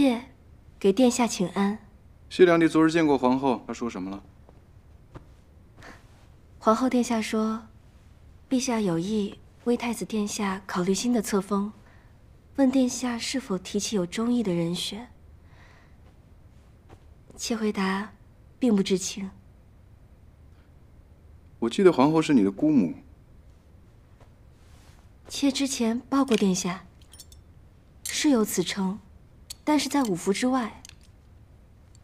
妾给殿下请安。谢良娣昨日见过皇后，她说什么了？皇后殿下说，陛下有意为太子殿下考虑新的册封，问殿下是否提起有中意的人选。妾回答，并不知情。我记得皇后是你的姑母。妾之前报过殿下，是有此称，但是在五福之外。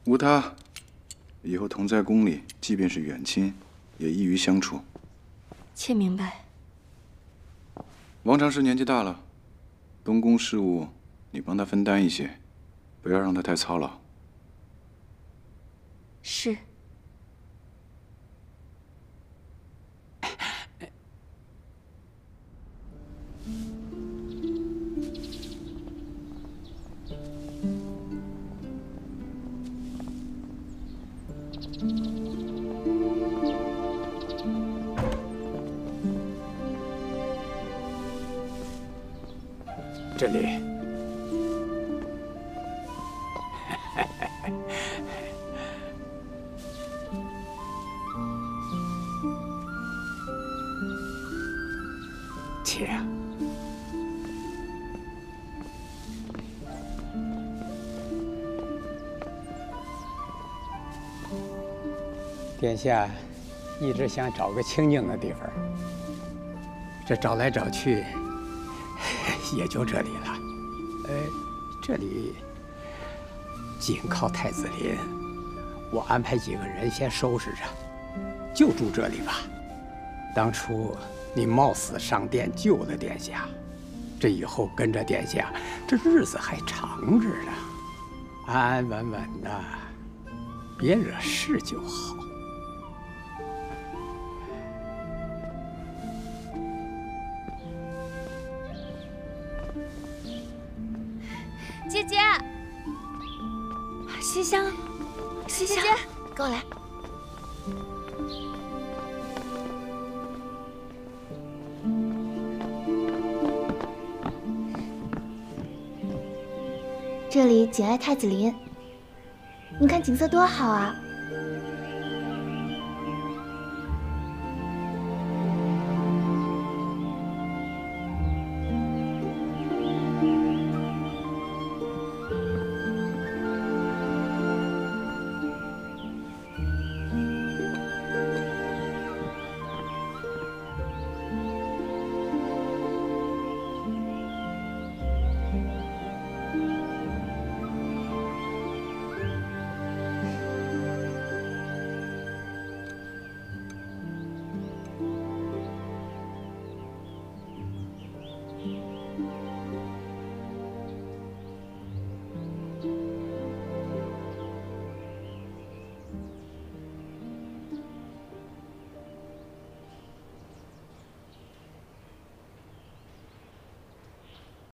无他，以后同在宫里，即便是远亲。也易于相处。妾明白。王长师年纪大了，东宫事务你帮他分担一些，不要让他太操劳。是。这里，请。殿下一直想找个清静的地方，这找来找去。也就这里了，呃，这里紧靠太子林，我安排几个人先收拾着，就住这里吧。当初你冒死上殿救了殿下，这以后跟着殿下，这日子还长着呢，安安稳稳的，别惹事就好。姐姐，西厢，西厢，跟我来。这里紧挨太子林，你看景色多好啊！